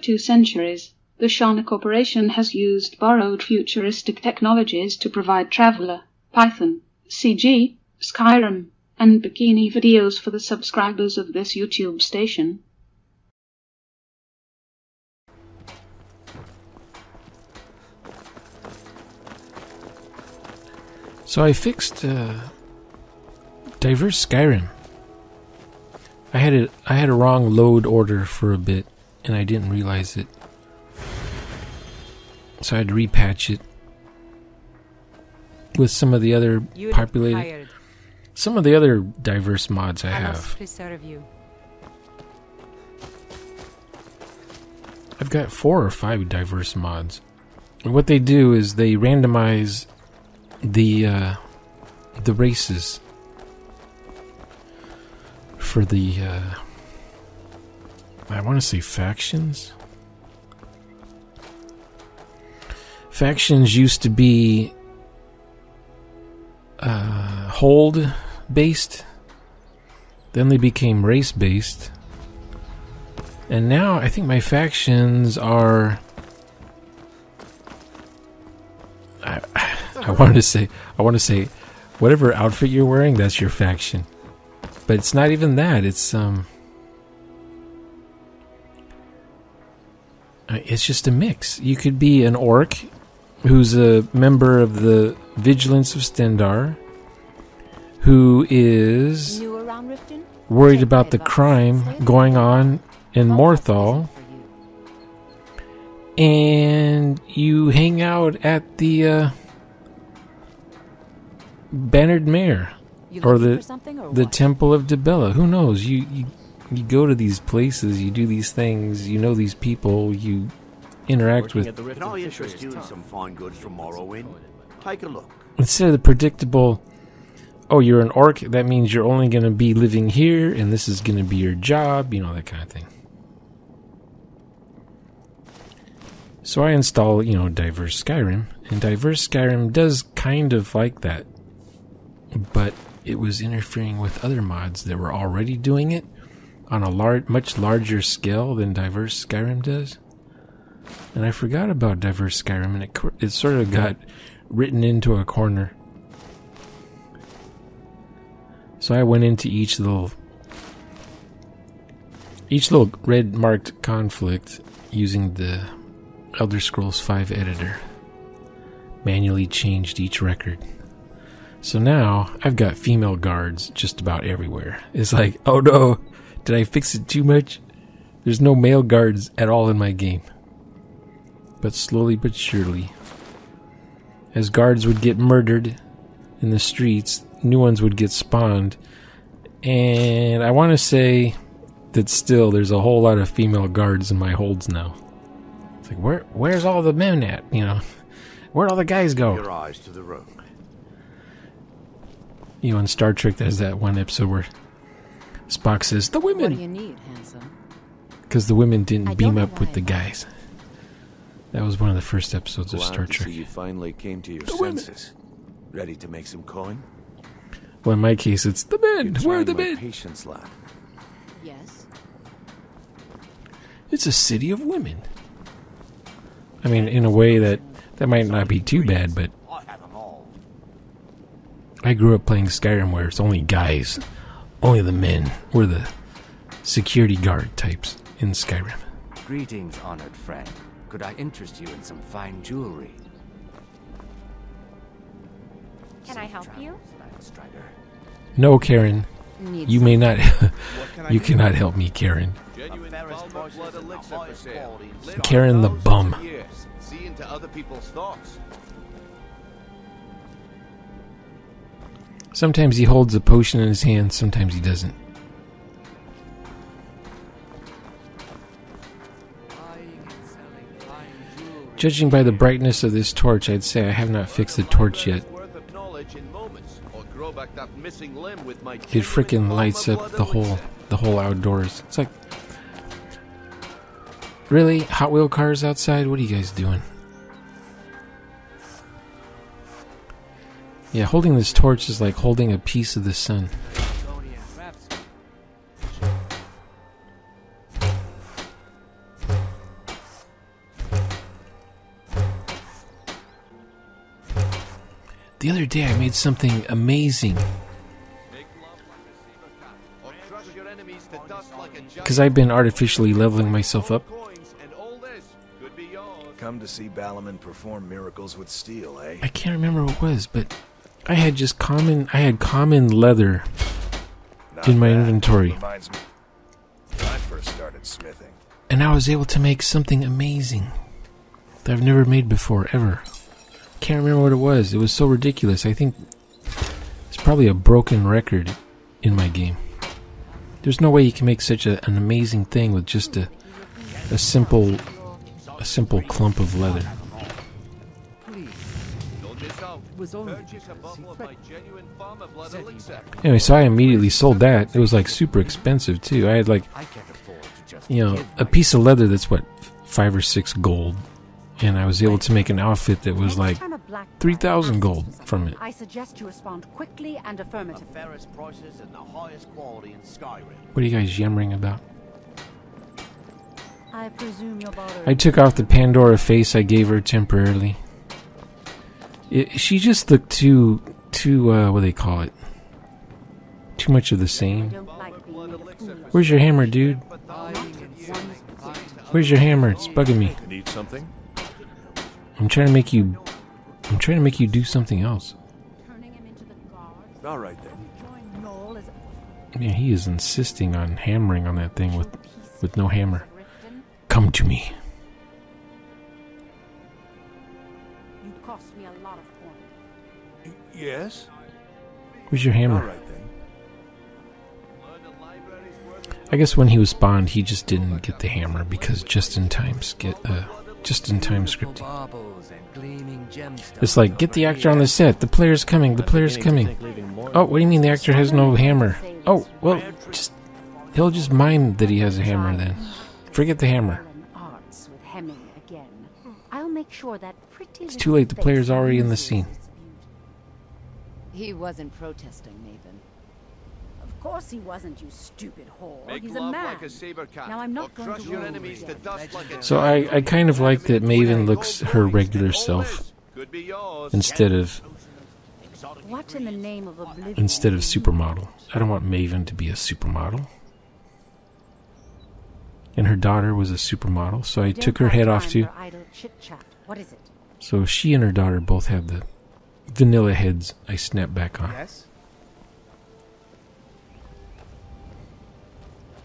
two centuries, the Shonner Corporation has used borrowed futuristic technologies to provide Traveller, Python, CG, Skyrim, and bikini videos for the subscribers of this YouTube station. So I fixed uh, diverse Skyrim. I had I had a wrong load order for a bit, and I didn't realize it. So I had to repatch it with some of the other Unit populated, hired. some of the other diverse mods I I have. must preserve you. I've got four or five diverse mods. And What they do is they randomize the uh, the races for the uh, I want to say factions. Factions used to be uh, hold based, then they became race based. And now I think my factions are. I, I wanted to say, I want to say, whatever outfit you're wearing, that's your faction. But it's not even that. It's um. It's just a mix. You could be an orc, who's a member of the Vigilants of Stendarr, who is New around Riften? worried about the crime going on in Morthal, isn't for you. and you hang out at the uh, Bannered Mare, or the- for something or the? Temple of Dibella. Who knows? You, you you go to these places, you do these things, you know these people, you interact with. Can I interest you in some fine goods from Morrowind? Take a look. Instead of the predictable, oh, you're an orc, that means you're only going to be living here, and this is going to be your job, you know, that kind of thing. So I install, you know, Diverse Skyrim, and Diverse Skyrim does kind of like that. But it was interfering with other mods that were already doing it on a lar- much larger scale than Diverse Skyrim does. And I forgot about Diverse Skyrim, and it, it sort of got written into a corner. So I went into each little each little red marked conflict using the Elder Scrolls 5 editor. Manually changed each record. So now I've got female guards just about everywhere. It's like, oh no, did I fix it too much? There's no male guards at all in my game. But slowly but surely, as guards would get murdered in the streets, new ones would get spawned. And I want to say that still there's a whole lot of female guards in my holds now. It's like where where's all the men at? You know, where'd all the guys go? Your eyes to the road. You know, in Star Trek, there's that one episode where Spock says the What do women you need, handsome? because the women didn't beam up with the guys. That was one of the first episodes of Star Trek. you finally came to your The women. senses. Ready to make some coin? Well, in my case, it's the men. Where are the men? Patience, lad. Yes. It's a city of women. I mean, in a way that that might not be too bad, but I have them all. I grew up playing Skyrim where it's only guys, only the men were the security guard types in Skyrim. Greetings, honored friend. Could I interest you in some fine jewelry? Can I help you? No, Karen, Need you may not. you cannot help me, Karen. Genuine Ferris Balmer Sometimes he holds a potion in his hand, sometimes he doesn't. Judging by the brightness of this torch, I'd say I have not fixed the torch yet. It freaking lights up the whole the whole outdoors. It's like Really? Hot wheel cars outside? What are you guys doing? Yeah, holding this torch is like holding a piece of the sun. The other day I made something amazing. Because I've been artificially leveling myself up. Come to see Balimund perform miracles with steel, eh? I can't remember what it was, but I had just common. I had common leather Not in my bad. inventory, Reminds me when I first started smithing. and I was able to make something amazing that I've never made before ever. Can't remember what it was. It was so ridiculous. I think it's probably a broken record in my game. There's no way you can make such a, an amazing thing with just a a simple a simple clump of leather. He elixir. Anyway, so I immediately sold that. It was like super expensive too. I had like I can't afford to just you know a piece of leather that's what five or six gold, and I was able to make an outfit that was like three thousand gold from it. I suggest you respond quickly and affirmatively. fairest prices and the highest quality in Skyrim. What are you guys yammering about? I presume you're. I took off the Pandora face I gave her temporarily. It, she just looked too too uh, what do they call it? Too much of the same. don't like being made a fool of. Where's your hammer, dude? Buying and selling fine Where's your hammer? It's bugging me. Need something? I'm trying to make you. I'm trying to make you do something else. Turning him into the guards. All right then. Join Noel as a Man, he is insisting on hammering on that thing with with no hammer. Come to me. Yes. Where's your hammer? right then. Learn the library's worth I guess when he was spawned, he just didn't get the hammer because just in time skit, uh, just in time scripting. baubles and gleaming gemstones It's like get the actor on the set. The player's coming. The player's coming. Oh, what do you mean the actor has no hammer? Oh, well, just he'll just mime that he has a hammer then. Forget the hammer. Alan Arts with Hemming again. I'll make sure that pretty. It's too late, the player's already in the scene. He wasn't protesting, Maven. Of course he wasn't, you stupid whore. Make He's a man. like a saber cat, Now I'm not or going crush to your roll enemies to dust like a So I, I kind of like that Maven looks her regular self Could be yours. instead of What in the name of oblivion? instead of supermodel. I don't want Maven to be a supermodel. And her daughter was a supermodel, so I took her head off time too. for idle chit-chat. What is it? So she and her daughter both have the vanilla heads I snap back on. Yes?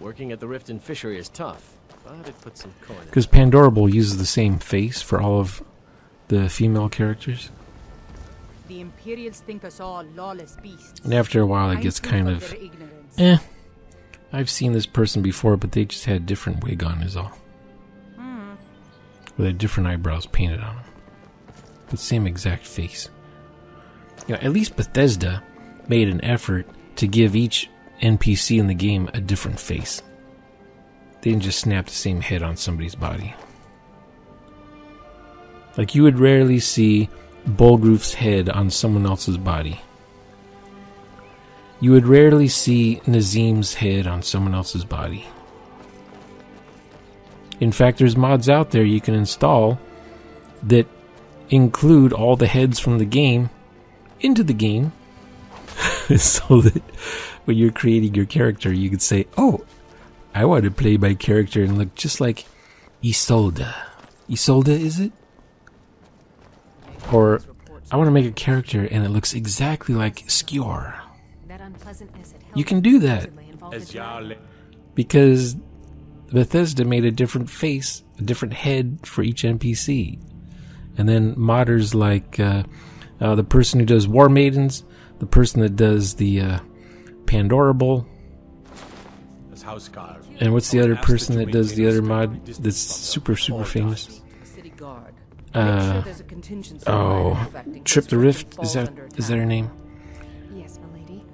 Working at the Riften fishery is tough, but it puts some coin. Because Pandorable uses the same face for all of the female characters. The Imperials think us all lawless beasts. And after a while, it gets proof kind of of, eh. I've seen this person before, but they just had a different wig on, is all. Hmm. With a different eyebrows painted on them. The same exact face. You know, at least Bethesda made an effort to give each NPC in the game a different face. They didn't just snap the same head on somebody's body. Like you would rarely see Balgruuf's head on someone else's body. You would rarely see Nazeem's head on someone else's body. In fact, there's mods out there you can install that include all the heads from the game into the game so that when you're creating your character, you could say, Oh, I want to play my character and look just like Ysolda. Ysolda, is it? Or I want to make a character and it looks exactly like Skjor. That unpleasantness at You can do that because Bethesda made a different face, a different head for each NPC. And then modders like uh, uh, the person who does War Maidens, the person that does the uh, Bowl, and what's the other person that does the other mod that's super, super famous? Uh, there's a contingency oh, Trip the Rift? Is that under is that her name? Yes, milady.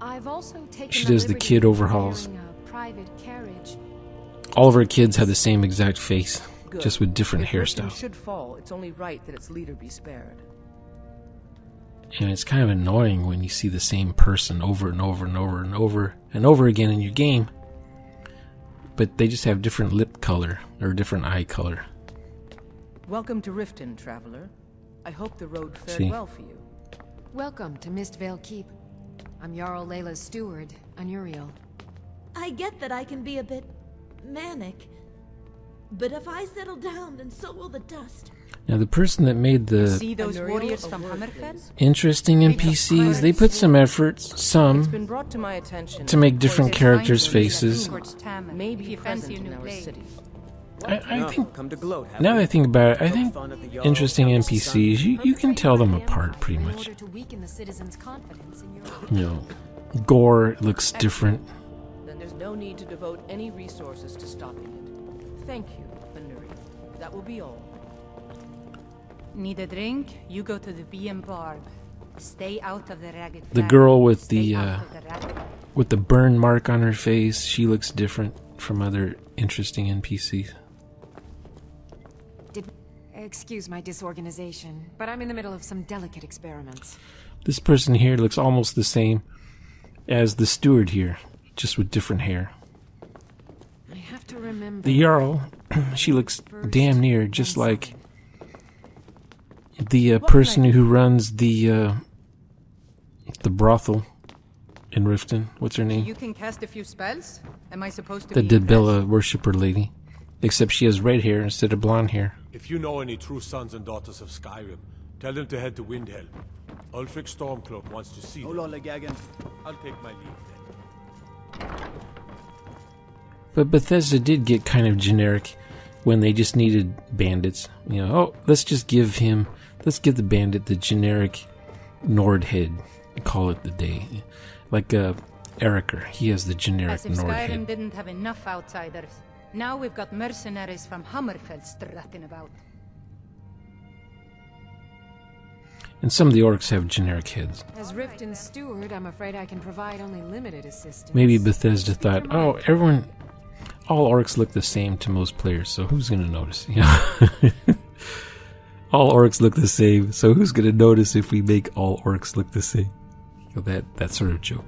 I've also taken She does the kid overhauls. preparing a private carriage. All of her kids have the same exact face, Good. just with different If hairstyles. should fall, it's only right that its leader be spared. And it's kind of annoying when you see the same person over and over and over and over and over again in your game. But they just have different lip color or different eye color. Welcome to Riften, traveler. I hope the road fared See. well for you. Welcome to Mistveil Keep. I'm Jarl Laila's steward, Anuriel. I get that I can be a bit manic. But if I settle down, then so will the dust. Now, the person that made the See those warriors from interesting NPCs, they put some effort, some, to my to make different characters' faces. Maybe you fancy a new in our blade. city. I, I think, come to gloat, have now that? I think about it, I think fun at the Jarl, interesting tell us the sun. NPCs, you, you can tell them apart pretty much. order to weaken the citizens' confidence in your You know, Gore looks different. Then there's no need to devote any resources to stopping it. Thank you, Anuri. That will be all. Need a drink? You go to the Bee and Barb. Stay out of the ragged. The girl with Stay the uh, the with the burn mark on her face, she looks different from other interesting NPCs. Did excuse my disorganization, but I'm in the middle of some delicate experiments. This person here looks almost the same as the steward here, just with different hair. I have to remember. The Jarl, she looks damn near just like the uh, person who runs the uh, the brothel in Riften. What's her name? You can cast a few spells. Am I supposed to The be Dibella worshipper lady. Except she has red hair instead of blonde hair. If you know any true sons and daughters of Skyrim, tell them to head to Windhelm. Ulfric Stormcloak wants to see them. Olola Gagan. I'll take my leave then. But Bethesda did get kind of generic when they just needed bandits. You know, oh, let's just give him, let's give the bandit the generic Nord head. Call it the day. Like uh, Erikur, he has the generic As if Nord Skyrim head. didn't have enough outsiders. Now we've got mercenaries from Hammerfell strutting about. And some of the orcs have generic heads. As Riften's steward, I'm afraid I can provide only limited assistance. Maybe Bethesda thought, oh, everyone, all orcs look the same to most players, so who's going to notice? You know? All orcs look the same, so who's to notice if we make all orcs look the same? You know, that, that sort of joke.